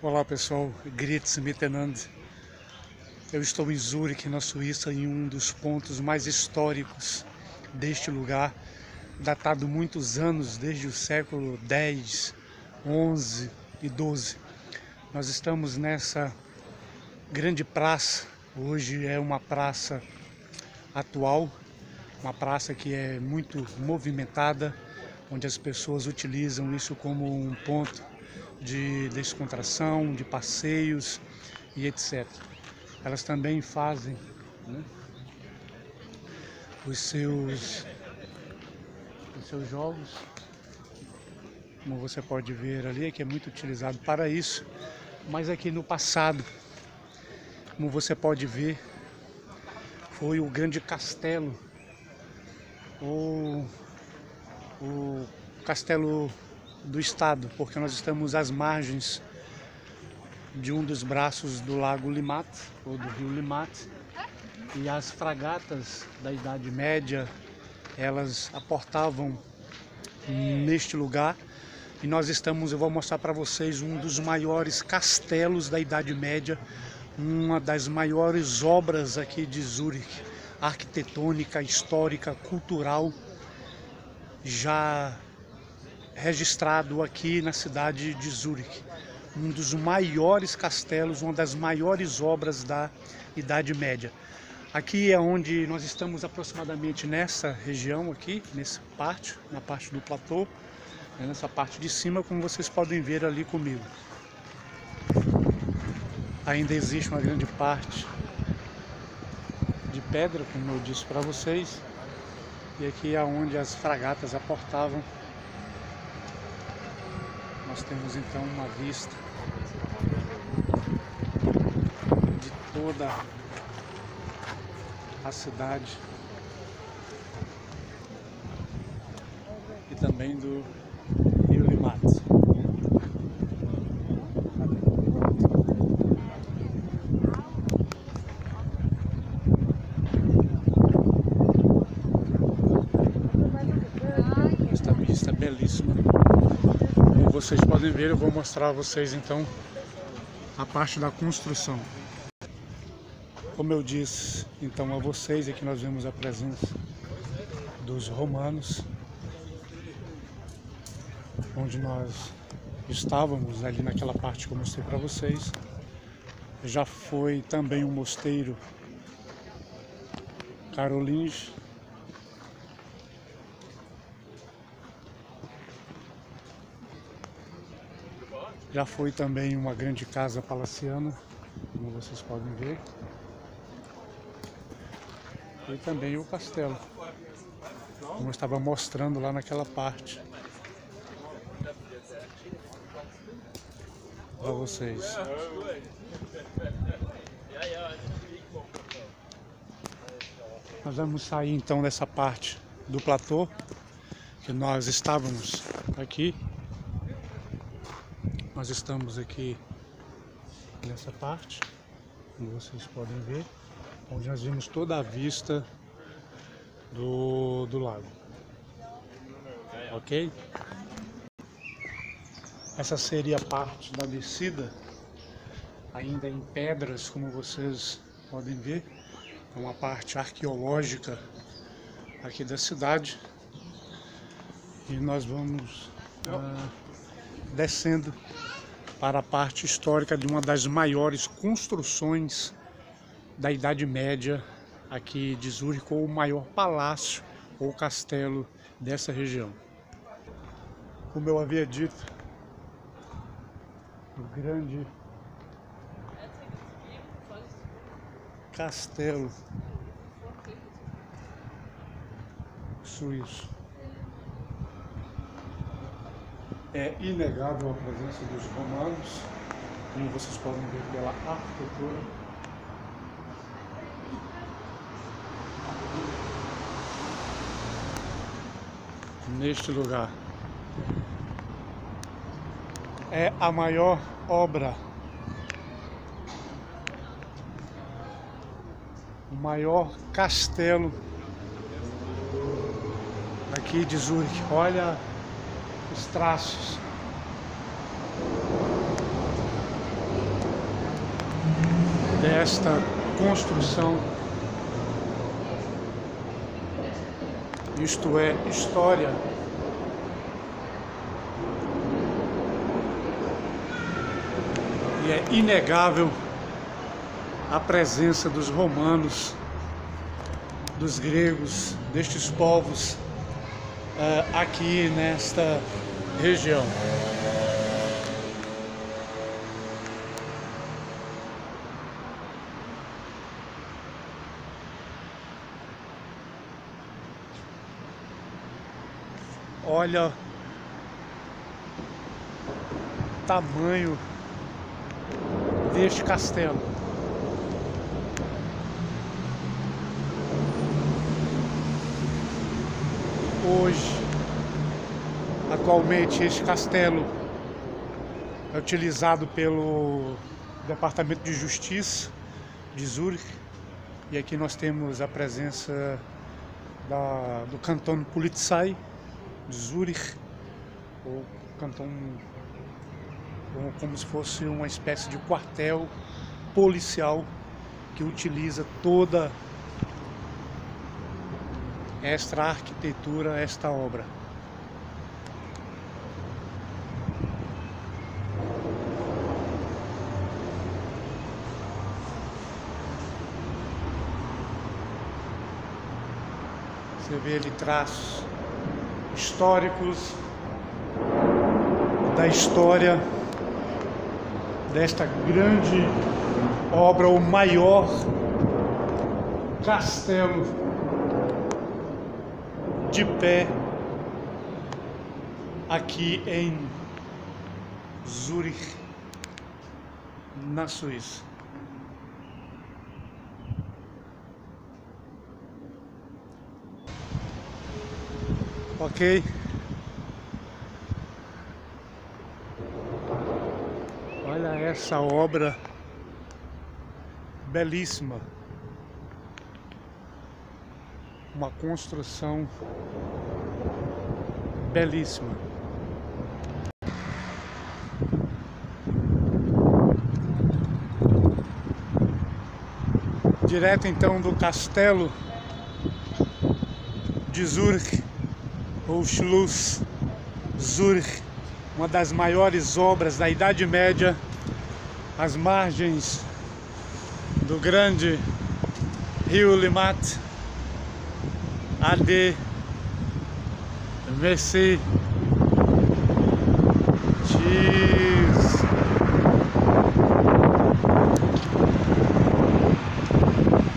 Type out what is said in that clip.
Olá pessoal, Grits Mitenander. Eu estou em Zurich, na Suíça, em um dos pontos mais históricos deste lugar, datado muitos anos, desde o século 10, 11 e 12. Nós estamos nessa grande praça, hoje é uma praça atual, uma praça que é muito movimentada, onde as pessoas utilizam isso como um ponto de descontração, de passeios e etc. Elas também fazem né, os, seus, os seus jogos, como você pode ver ali, que é muito utilizado para isso, mas aqui no passado, como você pode ver, foi o grande castelo, o, o castelo do estado, porque nós estamos às margens de um dos braços do lago Limat, ou do rio Limat, e as fragatas da Idade Média, elas aportavam neste lugar, e nós estamos, eu vou mostrar para vocês um dos maiores castelos da Idade Média, uma das maiores obras aqui de Zurich, arquitetônica, histórica, cultural, já registrado aqui na cidade de Zurich. Um dos maiores castelos, uma das maiores obras da Idade Média. Aqui é onde nós estamos aproximadamente nessa região aqui, nesse pátio, na parte do platô, né, nessa parte de cima, como vocês podem ver ali comigo. Ainda existe uma grande parte de pedra, como eu disse para vocês, e aqui é onde as fragatas aportavam nós temos então uma vista de toda a cidade e também do Rio Limat. Esta vista é belíssima vocês podem ver, eu vou mostrar a vocês então a parte da construção. Como eu disse então a vocês, aqui nós vemos a presença dos romanos, onde nós estávamos ali naquela parte que eu mostrei para vocês. Já foi também um mosteiro carolíngio Já foi também uma grande casa palaciana, como vocês podem ver. E também o castelo, como eu estava mostrando lá naquela parte. Para vocês. Nós vamos sair então dessa parte do platô que nós estávamos aqui nós estamos aqui nessa parte, como vocês podem ver, onde nós vimos toda a vista do, do lago. Ok? Essa seria a parte da descida, ainda em pedras, como vocês podem ver. É uma parte arqueológica aqui da cidade. E nós vamos ah, descendo para a parte histórica de uma das maiores construções da Idade Média aqui de Zurique, ou o maior palácio ou castelo dessa região. Como eu havia dito, o grande castelo suíço. É inegável a presença dos romanos, como vocês podem ver pela arquitetura. Neste lugar. É a maior obra, o maior castelo aqui de Zurich. Olha os traços. desta construção, isto é, história. E é inegável a presença dos romanos, dos gregos, destes povos uh, aqui nesta região. Olha o tamanho deste castelo. Hoje, atualmente, este castelo é utilizado pelo Departamento de Justiça de Zurich e aqui nós temos a presença da, do Canton Polizei de Zurich, ou canton como se fosse uma espécie de quartel policial que utiliza toda esta arquitetura, esta obra. Você vê ali traços históricos da história desta grande obra, o maior castelo de pé aqui em Zurich, na Suíça. Ok? Olha essa obra belíssima. Uma construção belíssima. Direto então do castelo de Zurich ou Schloss Zurich, uma das maiores obras da Idade Média, às margens do grande rio Limat, AD, Merci